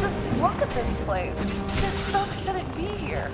just look at this place. This stuff shouldn't be here.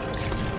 Fuck.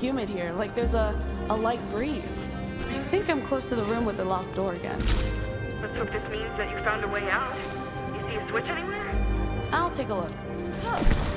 Humid here, like there's a, a light breeze. I think I'm close to the room with the locked door again. Let's hope this means that you found a way out. You see a switch anywhere? I'll take a look. Oh.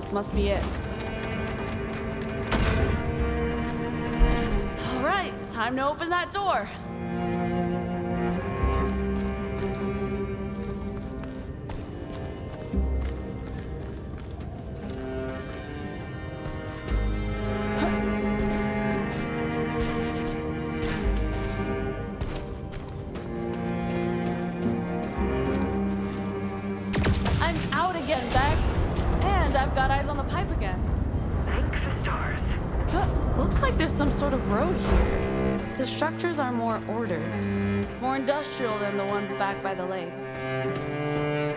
This must be it. All right, time to open that door. The ones back by the lake. Hey,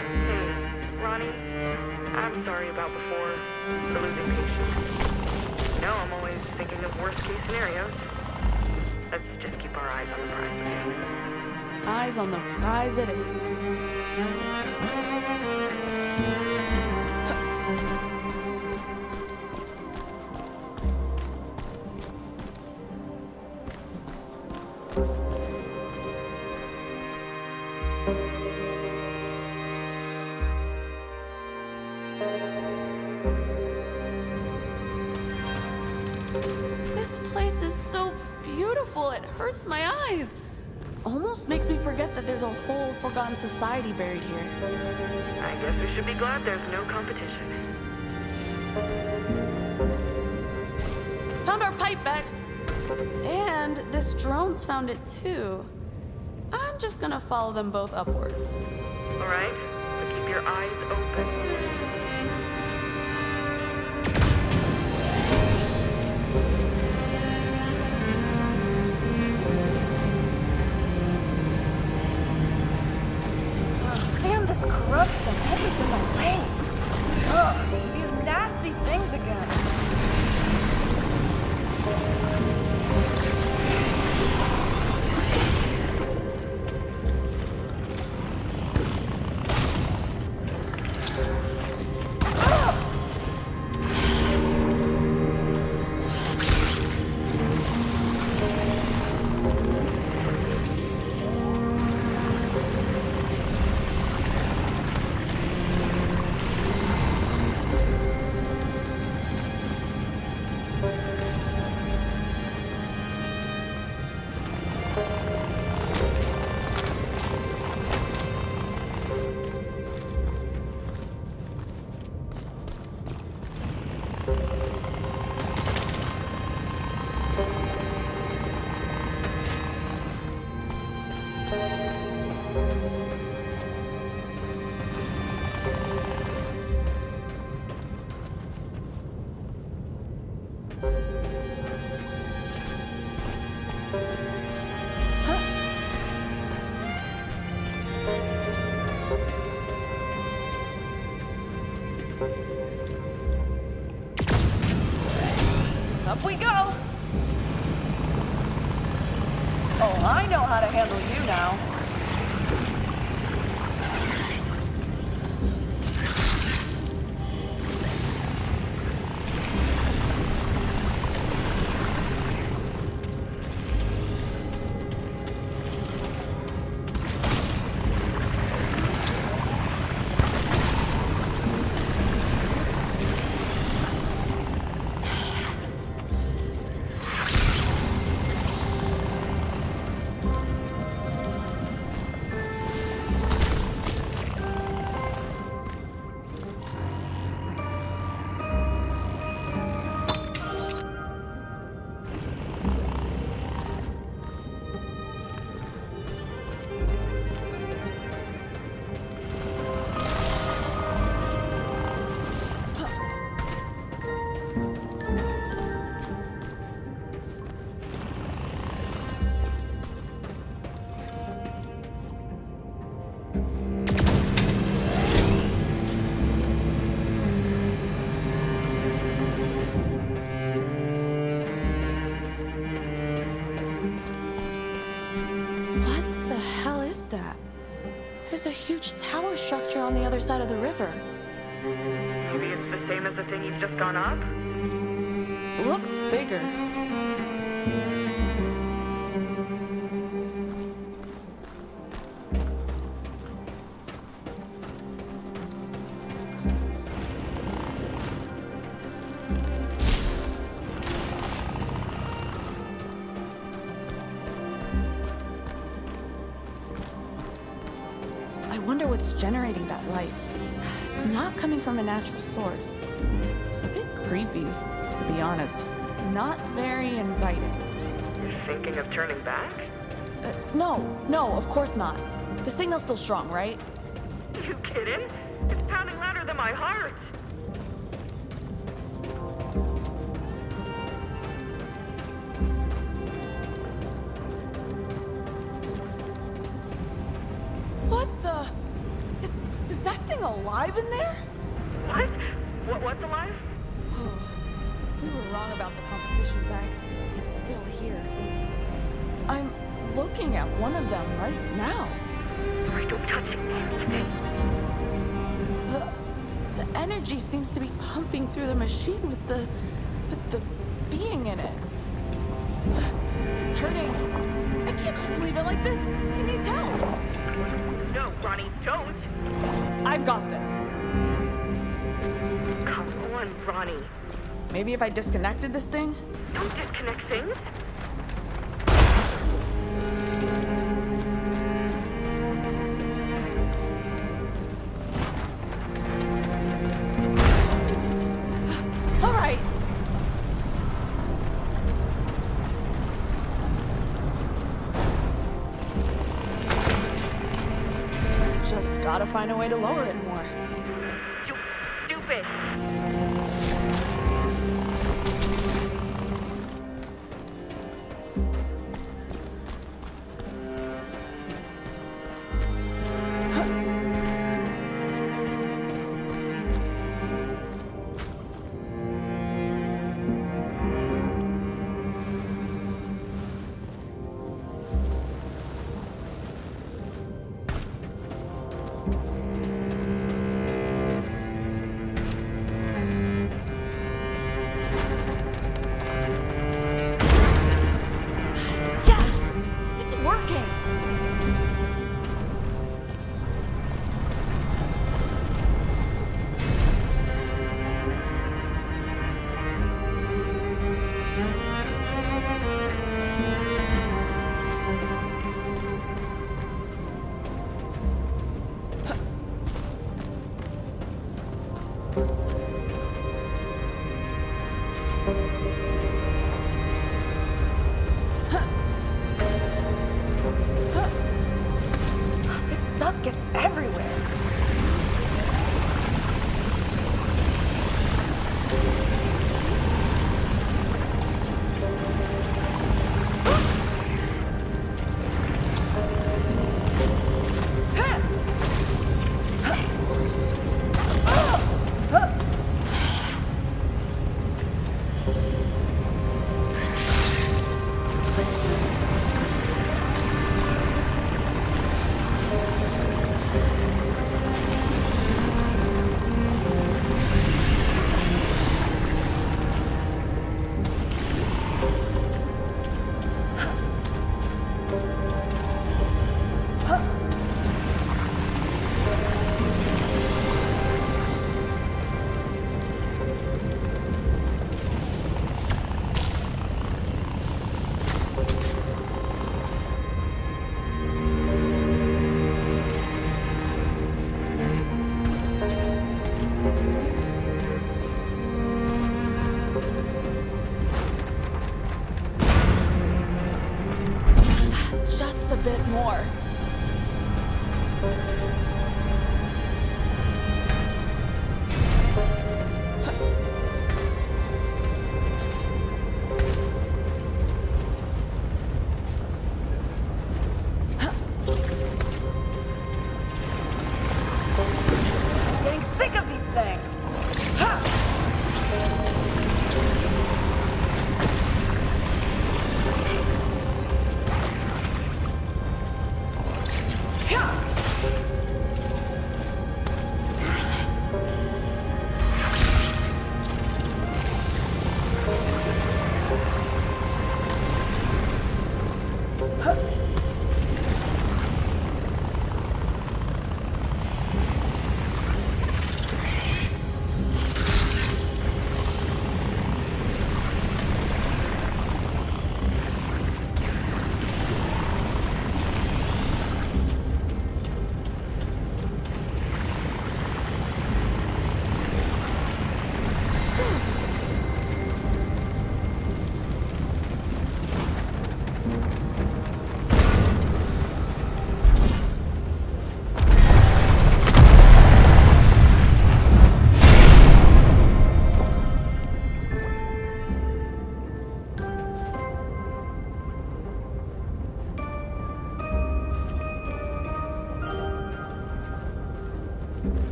Rani, I'm sorry about before. For losing patience. Know I'm always thinking of worst case scenarios. Let's just keep our eyes on the prize. Eyes on the prize it is. That there's a whole forgotten society buried here. I guess we should be glad there's no competition. Found our pipe, Becks! And this drone's found it too. I'm just gonna follow them both upwards. All right? So keep your eyes open. Huge tower structure on the other side of the river. Maybe it's the same as the thing you've just gone up? Looks bigger. Thinking of turning back? Uh, no, no, of course not. The signal's still strong, right? You kidding? It's pounding louder than my heart. What the? Is, is that thing alive in there? What? What? What's alive? We were wrong about the competition bags. Looking at one of them right now. Sorry, don't touch it. The, the energy seems to be pumping through the machine with the with the being in it. It's hurting. I can't just leave it like this. It needs help. No, Rani, don't. I've got this. Come on, Rani. Maybe if I disconnected this thing? Don't disconnect things. Find a way to lower it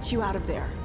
get you out of there.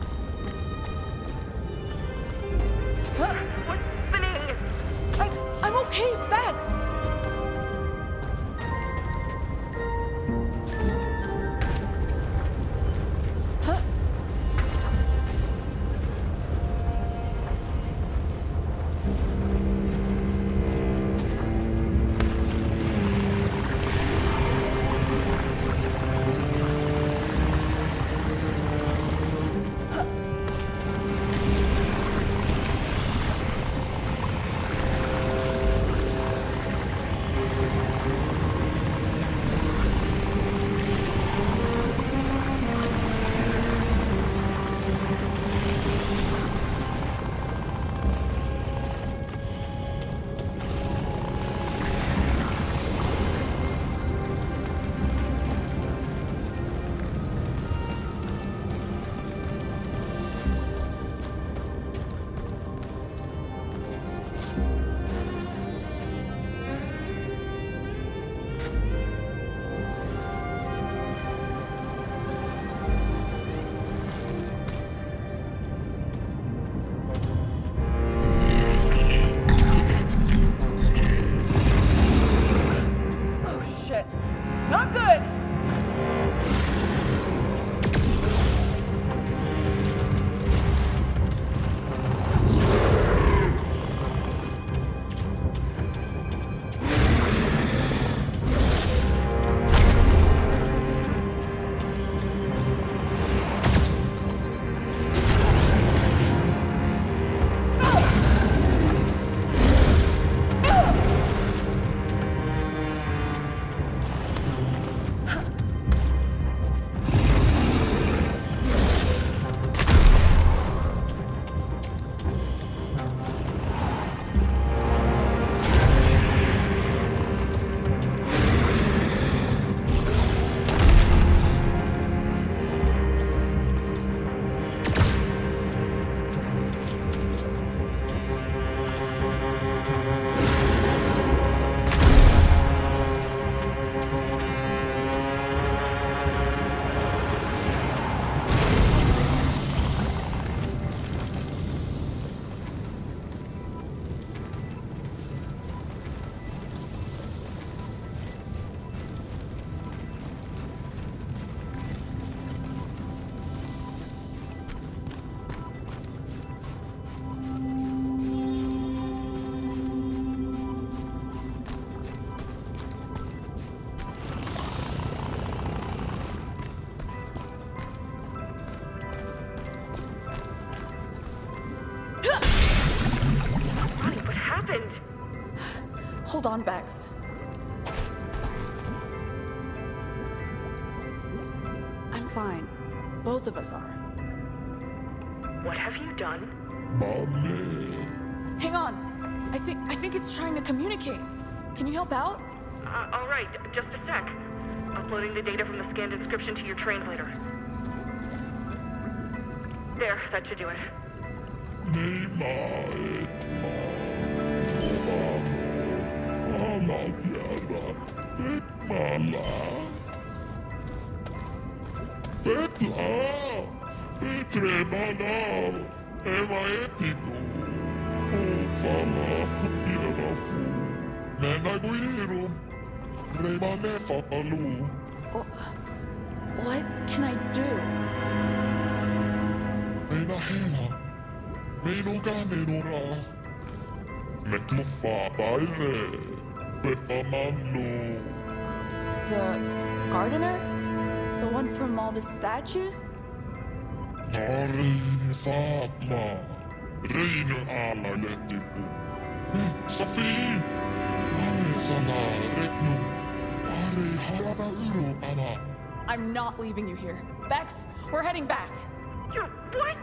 Happened? Hold on, Becks. I'm fine. Both of us are. What have you done? Mommy. Hang on. I think I think it's trying to communicate. Can you help out? Uh, all right, just a sec. Uploading the data from the scanned inscription to your translator. There, that should do it. Petla! Tremanar! Eva etiku! Ufala! Iranafu! Menaguirum! Remane fapalu! What can I do? Meina hela! Meinoga menora! Metlufa baile! Befamanlu! The gardener? The one from all the statues? Nari Fatma! Reinu ala letipu! Safi! Nare sana retnu! Nare harada uru ana! I'm not leaving you here. Becks, we're heading back. You what? What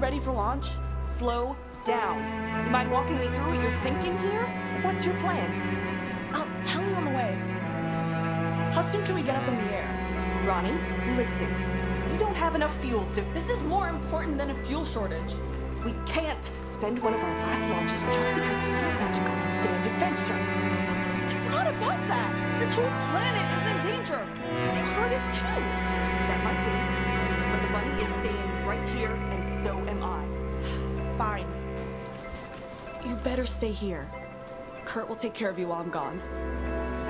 ready for launch? Slow down. You mind walking me through what you're thinking here? What's your plan? I'll tell you on the way. How soon can we get up in the air? Rani, listen. We don't have enough fuel to. This is more important than a fuel shortage. We can't spend one of our last launches just because you want to go on a damned adventure. It's not about that. This whole planet is in danger. You heard it too. Is staying right here, and so am I. Fine. You better stay here. Kurt will take care of you while I'm gone.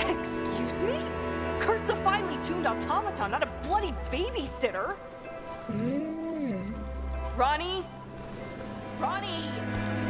Excuse me? Kurt's a finely tuned automaton, not a bloody babysitter. Rani? Rani!